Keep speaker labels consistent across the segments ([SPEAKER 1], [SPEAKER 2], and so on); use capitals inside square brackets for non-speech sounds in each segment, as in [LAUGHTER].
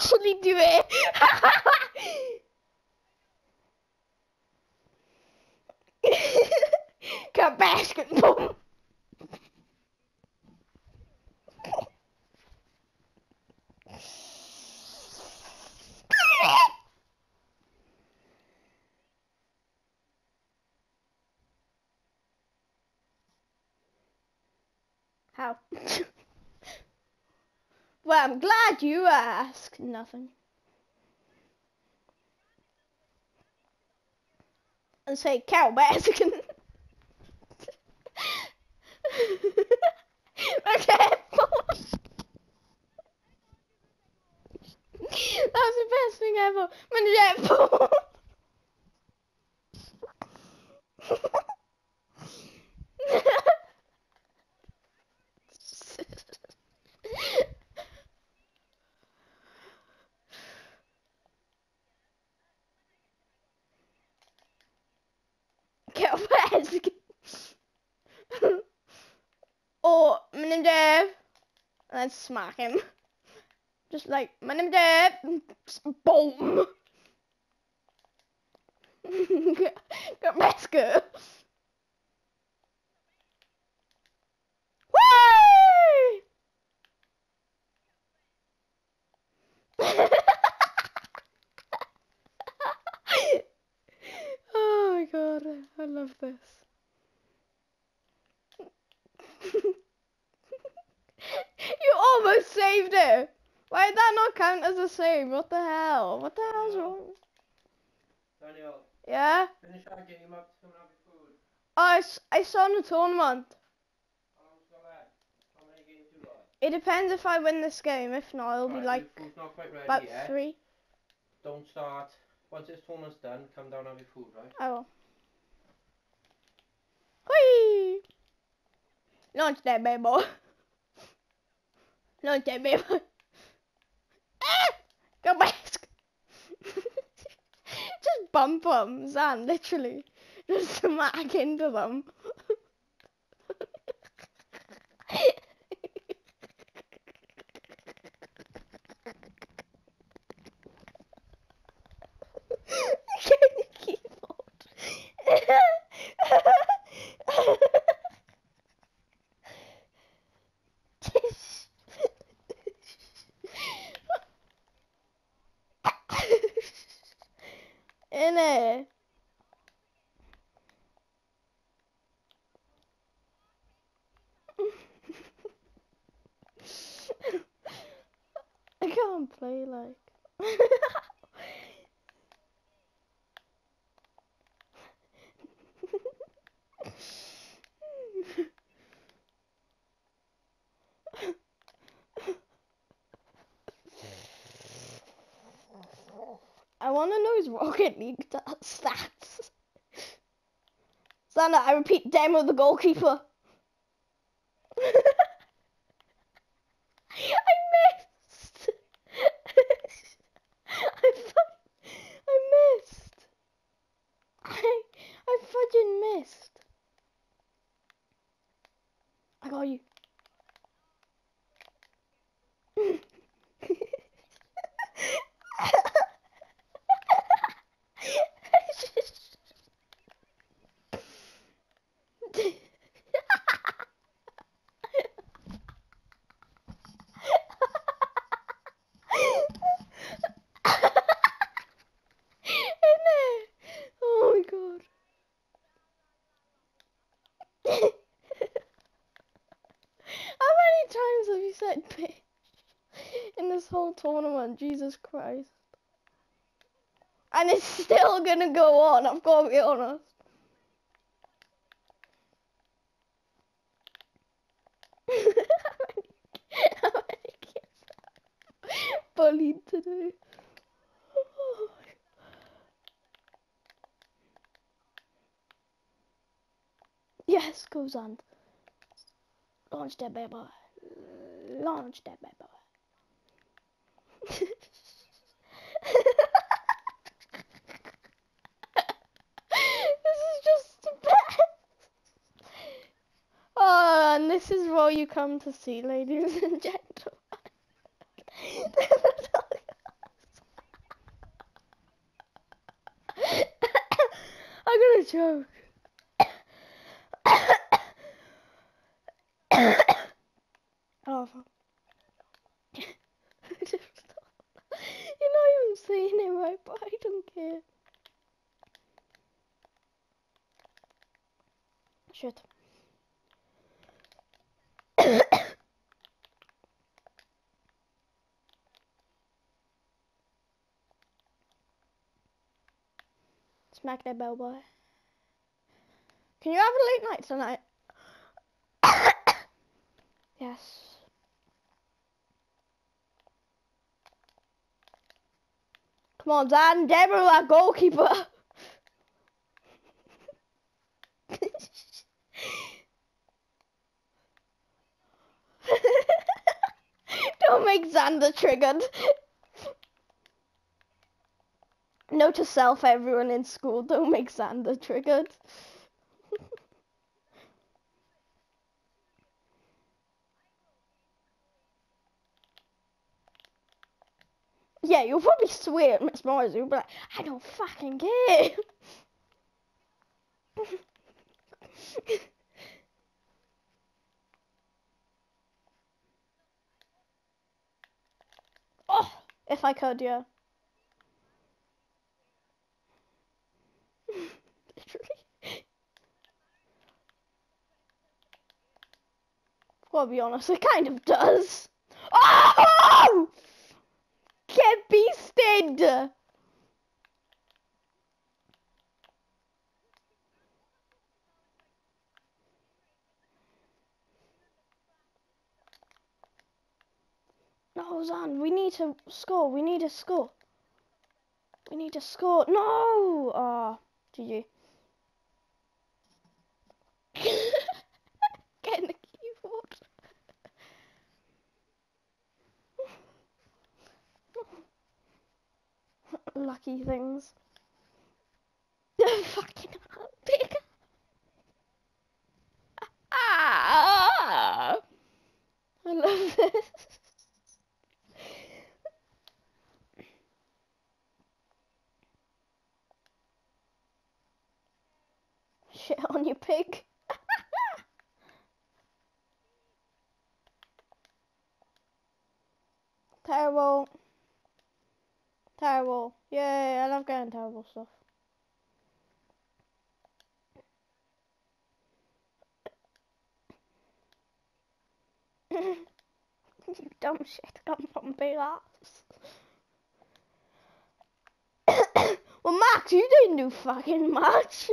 [SPEAKER 1] actually do it. [LAUGHS] Got basketball. How? Well, I'm glad you asked. Nothing. And say cow basket. [LAUGHS] okay. that was the best thing ever. Man, Get [LAUGHS] And smack him. Just like my name Dave. Boom. [LAUGHS] Got. Whee! [LAUGHS] oh my god, I love this. you almost saved it. Why did that not count as a save? What the hell? What the hell's wrong?
[SPEAKER 2] Daniel,
[SPEAKER 1] Yeah?
[SPEAKER 2] finish that game up to come and have your food.
[SPEAKER 1] Oh, I, s- I saw in the tournament.
[SPEAKER 2] How long's got left? How many games you got?
[SPEAKER 1] It depends if I win this game. If not, it'll be like
[SPEAKER 2] not quite ready
[SPEAKER 1] about
[SPEAKER 2] yet.
[SPEAKER 1] three.
[SPEAKER 2] Don't start. Once this tournament's done, come down and have your food, right?
[SPEAKER 1] I will. Whee! Launch that baby. Launch [LAUGHS] that baby. [LAUGHS] Ah! Go back. [LAUGHS] Just bump them, Zan, literally. Just smack into them. Get the keyboard. [LAUGHS] I can't play like. I want to know his Rocket League stats. [LAUGHS] Sander, I repeat, demo the goalkeeper. I missed. I fu- I missed. I I fucking missed. I got you. Isn't it? Oh my god. How many said bitch in this whole tournament? Jesus Christ. And it's still gonna go on, I've got to be honest. How many kids bullied today? Yes, goes on. Launch that bad boy launch that bad boy. this is just the best. Oh, and this is what you come to see, ladies and gentlemen. [LAUGHS] I'm gonna choke. [LAUGHS] oh. [LAUGHS] You're not even seeing it right, but I don't care. Shit. [COUGHS] Smack that bell boy. Can you have a late night tonight? [COUGHS] yes. Come on, Dan. Deborah, our goalkeeper. [LAUGHS] Don't make Xander triggered. Note to self, everyone in school, don't make Xander triggered. Yeah, you'll probably swear at Miss be like, I don't fucking care. [LAUGHS] oh, if I could, yeah. [LAUGHS] Literally. Gotta be honest, it kind of does. [LAUGHS] Oh! Beasted! No, Zan, we need to score. We need to score. We need to score. No! Ah, GG. Get in the keyboard. Lucky things. [LAUGHS] Fucking big. Ah! I love this. Shit on your pig. terrible. Terrible. Yay, I love getting terrible stuff. you [LAUGHS] dumb shit, come from big ass. well, Max, you didn't do fucking much.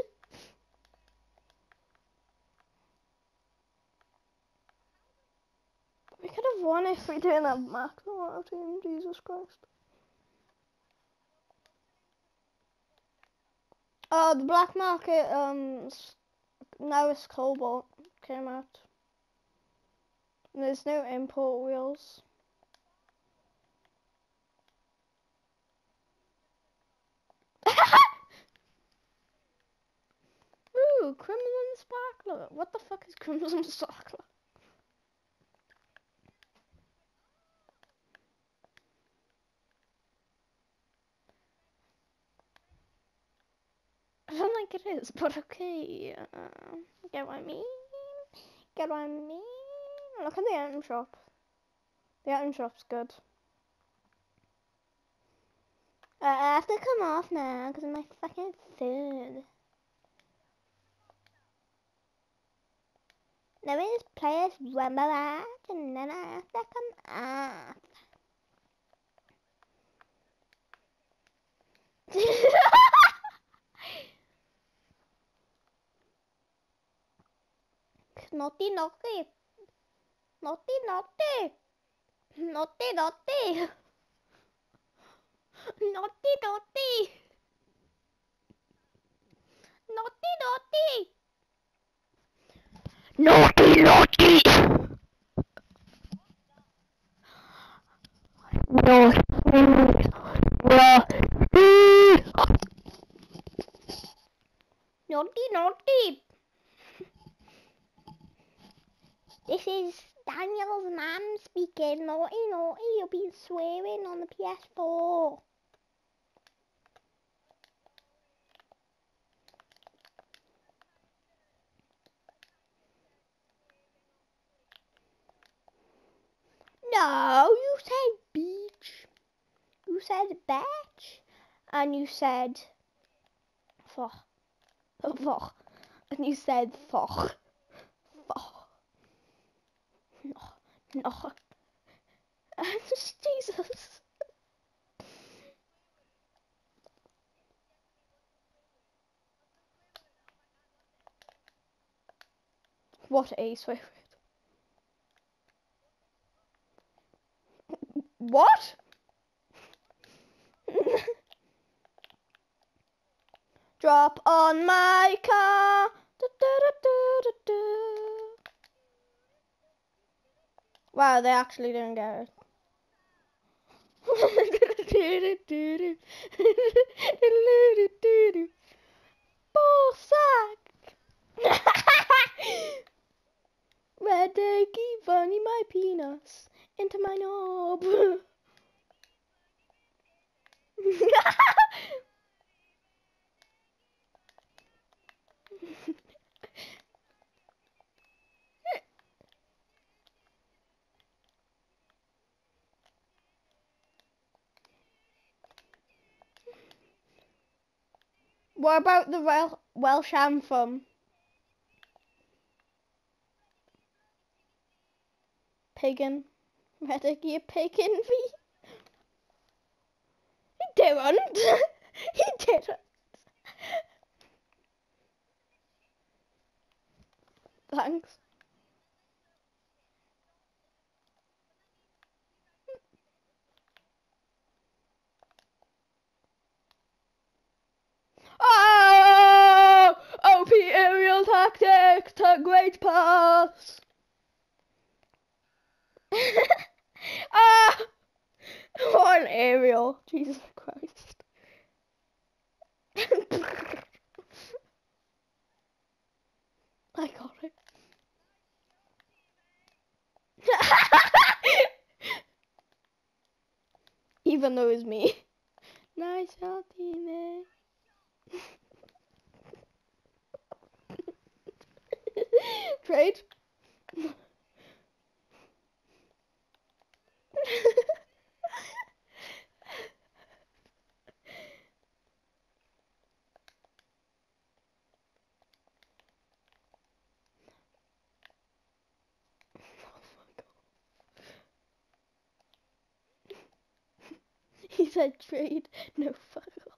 [SPEAKER 1] We could have won if we didn't have Max on our team, Jesus Christ. Uh, the black market, um, now it's Cobalt came out. There's no import wheels. [LAUGHS] Ooh, Crimson Sparkler. What the fuck is Crimson [LAUGHS] Sparkler? I don't think it is, but okay. Uh, get what I mean? Get what I mean? Look at the item shop. The item shop's good. Uh, I have to come off now because of my fucking food. Let me just play this rumble out and then I have to come off. [LAUGHS] [LAUGHS] naughty, naughty. Naughty, naughty. Naughty, naughty. Naughty, naughty. Naughty, naughty. Naughty, naughty. Naughty, naughty. Naughty, naughty. This is Daniel's mum speaking. Naughty, naughty, you've been swearing on the PS4. No, you said beach. You said bitch, And you said... Fuck. [LAUGHS] Fuck. And you said fuck. No, [LAUGHS] Jesus. What a swear word. What? [LAUGHS] Drop on my car. Du- du- du. Wow, they actually didn't get it. Ball sack. Red keep running my penis [LAUGHS] into my knob. What about the Wel- Welsh anthem? Pagan. Reddick, you pagan me. [LAUGHS] He didn't. [LAUGHS] he didn't. Thanks. Oh! OP aerial tactic to great pass. [LAUGHS] ah! What an aerial. Jesus Christ. [LAUGHS] I got it. [LAUGHS] Even though it's me. Nice shot, teammate. Trade. He said trade. No fuck off.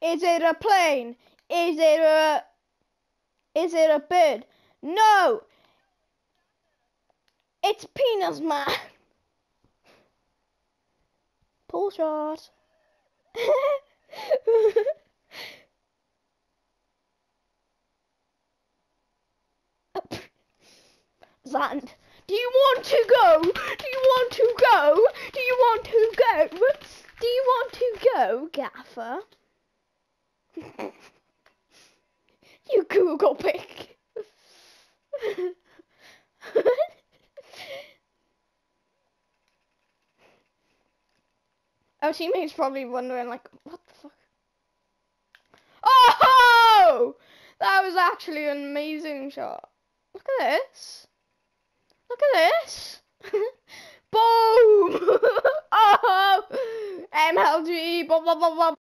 [SPEAKER 1] Is it a plane? Is it a is it a bird? No. It's penis man. Pull shot. Zand. Do you want to go? Do you want to go? Do you want to go? Do you want to go, Gaffer? [LAUGHS] you Google pic. [LAUGHS] Our teammates probably wondering like, what the fuck? Oh! That was actually an amazing shot. Look at this. Look at this. [LAUGHS] Boom! oh! MLG. Blah, blah, blah, blah.